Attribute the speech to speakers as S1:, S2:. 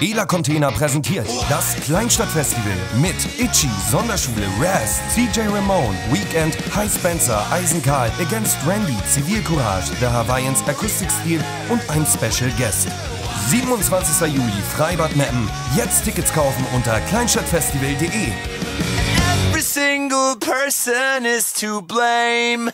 S1: Ela Container präsentiert das Kleinstadtfestival mit Itchy, Sonderschule, Raz, CJ Ramone, Weekend, High Spencer, Eisenkarl, Against Randy, Zivilcourage, The Hawaiians Acoustic Steel und ein Special Guest. 27. Juli, Freibad Meppen. Jetzt Tickets kaufen unter kleinstadtfestival.de.
S2: Every single person is to blame.